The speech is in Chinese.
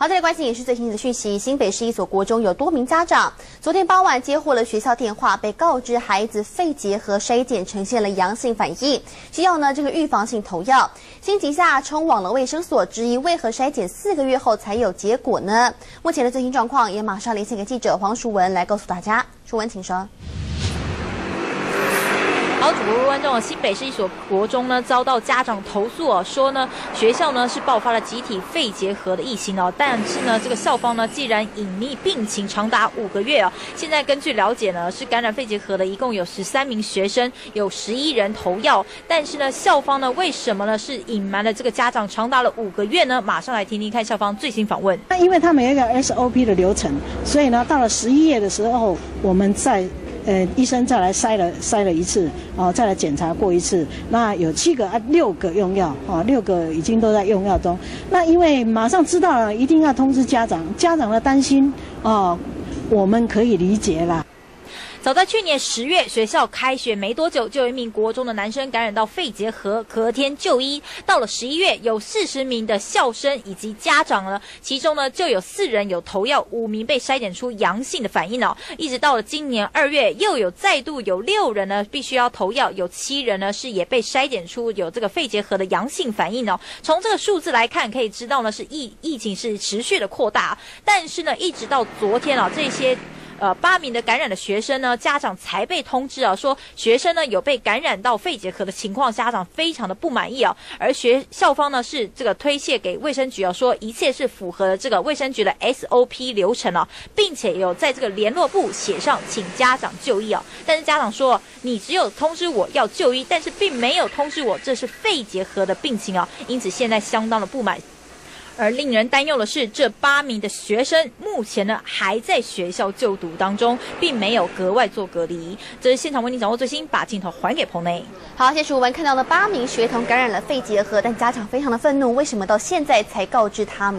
好，再来关心也是最新的讯息。新北市一所国中有多名家长，昨天傍晚接获了学校电话，被告知孩子肺结核筛检呈现了阳性反应，需要呢这个预防性投药。心急下冲往了卫生所，质疑为何筛检四个月后才有结果呢？目前的最新状况也马上连线给记者黄淑文来告诉大家。淑文，请说。好，主播观众，新北市一所国中呢遭到家长投诉哦，说呢学校呢是爆发了集体肺结核的疫情哦，但是呢这个校方呢既然隐匿病情长达五个月哦，现在根据了解呢是感染肺结核的一共有十三名学生，有十一人投药，但是呢校方呢为什么呢是隐瞒了这个家长长达了五个月呢？马上来听听看校方最新访问。那因为他们有一个 SOP 的流程，所以呢到了十一月的时候，我们在。呃，医生再来筛了筛了一次，哦，再来检查过一次。那有七个啊，六个用药，哦，六个已经都在用药中。那因为马上知道了，一定要通知家长，家长的担心，哦，我们可以理解啦。早在去年十月，学校开学没多久，就有一名国中的男生感染到肺结核，隔天就医。到了十一月，有四十名的校生以及家长呢，其中呢就有四人有投药，五名被筛检出阳性的反应哦。一直到了今年二月，又有再度有六人呢必须要投药，有七人呢是也被筛检出有这个肺结核的阳性反应哦。从这个数字来看，可以知道呢是疫疫情是持续的扩大，但是呢一直到昨天啊这些。呃，八名的感染的学生呢，家长才被通知啊，说学生呢有被感染到肺结核的情况，家长非常的不满意啊。而学校方呢是这个推卸给卫生局啊，说一切是符合这个卫生局的 SOP 流程啊，并且有在这个联络部写上请家长就医啊。但是家长说，你只有通知我要就医，但是并没有通知我这是肺结核的病情啊，因此现在相当的不满。而令人担忧的是，这八名的学生目前呢还在学校就读当中，并没有格外做隔离。这是现场为您掌握最新，把镜头还给彭内。好，现在我们看到了八名学童感染了肺结核，但家长非常的愤怒，为什么到现在才告知他们？